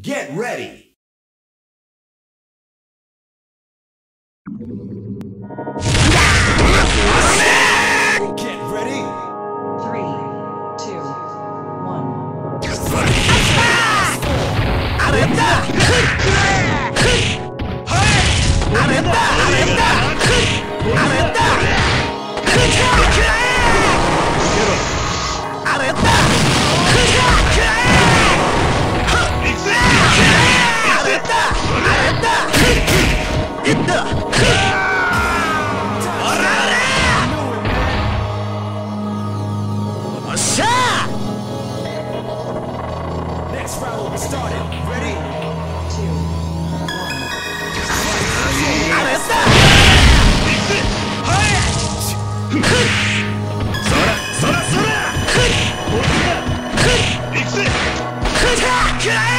Get ready! next round will be started. Ready? Two, one. Sora, Sora, Sora! Good! Good! Good! Good! Good! Good!